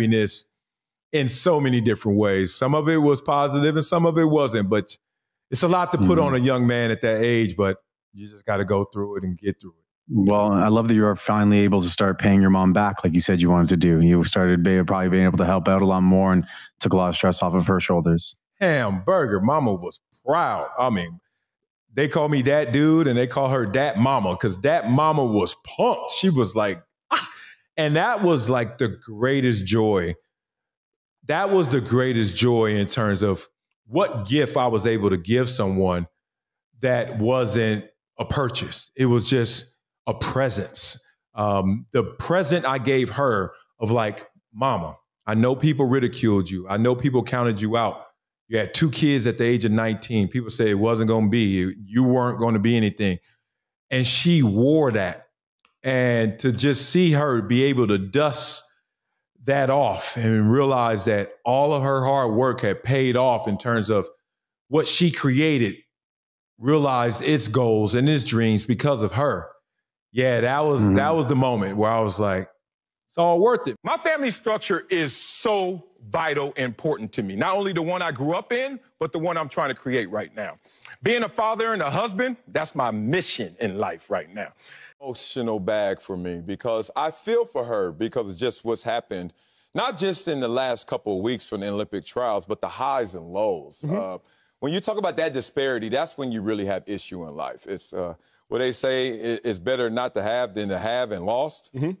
happiness in so many different ways. Some of it was positive and some of it wasn't, but it's a lot to put mm-hmm. on a young man at that age, but you just got to go through it and get through it. Well, I love that you are finally able to start paying your mom back like you said you wanted to do. You started probably being able to help out a lot more and took a lot of stress off of her shoulders. Hamburger, mama was proud. I mean, they call me that dude and they call her that mama because that mama was pumped. She was like, and that was like the greatest joy. That was the greatest joy in terms of what gift I was able to give someone that wasn't a purchase. It was just a presence. Um, the present I gave her of like, mama, I know people ridiculed you. I know people counted you out. You had two kids at the age of 19. People say it wasn't going to be, you weren't going to be anything. And she wore that. And to just see her be able to dust that off and realize that all of her hard work had paid off in terms of what she created, realized its goals and its dreams because of her. Yeah, that was mm-hmm. that was the moment where I was like, it's all worth it. My family structure is so vital, important to me. Not only the one I grew up in, but the one I'm trying to create right now. Being a father and a husband, that's my mission in life right now. Emotional bag for me because I feel for her because of just what's happened, not just in the last couple of weeks from the Olympic trials, but the highs and lows. Mm-hmm. Uh, when you talk about that disparity, that's when you really have issue in life. It's uh, what they say it's better not to have than to have and lost. Mm-hmm.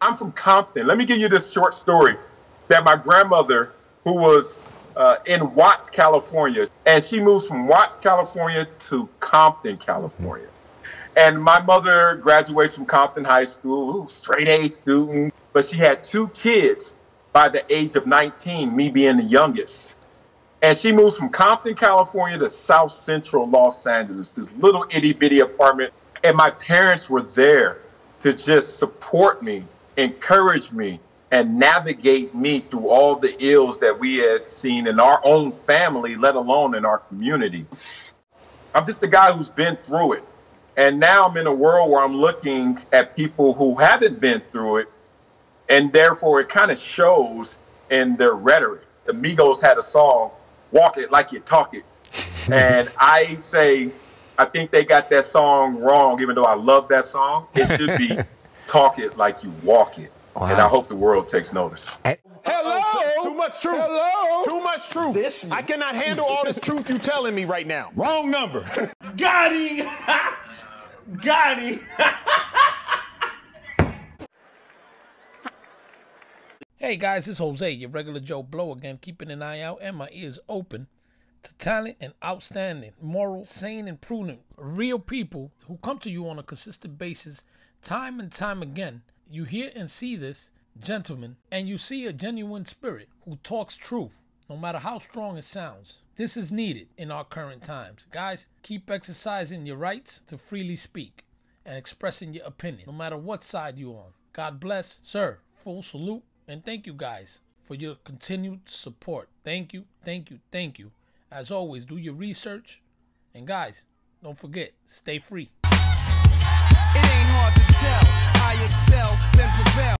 I'm from Compton. Let me give you this short story that my grandmother, who was uh, in Watts, California, and she moves from Watts, California to Compton, California. And my mother graduates from Compton High School, straight A student, but she had two kids by the age of 19, me being the youngest. And she moves from Compton, California to South Central Los Angeles, this little itty bitty apartment. And my parents were there to just support me, encourage me, and navigate me through all the ills that we had seen in our own family, let alone in our community. I'm just a guy who's been through it. And now I'm in a world where I'm looking at people who haven't been through it. And therefore, it kind of shows in their rhetoric. The Migos had a song, Walk It Like You Talk It. and I say, I think they got that song wrong, even though I love that song. It should be Talk It Like You Walk It. Wow. And I hope the world takes notice. Hello. Oh, too much truth. Hello. Too much truth. This. I cannot handle all this truth you telling me right now. Wrong number. Got him. Got him. hey guys, it's Jose, your regular Joe Blow again, keeping an eye out and my ears open to talent and outstanding, moral, sane, and prudent, real people who come to you on a consistent basis, time and time again you hear and see this, gentlemen, and you see a genuine spirit who talks truth, no matter how strong it sounds. This is needed in our current times. Guys, keep exercising your rights to freely speak and expressing your opinion, no matter what side you're on. God bless. Sir, full salute, and thank you guys for your continued support. Thank you, thank you, thank you. As always, do your research. And guys, don't forget, stay free. It ain't hard to tell. I excel, then prevail.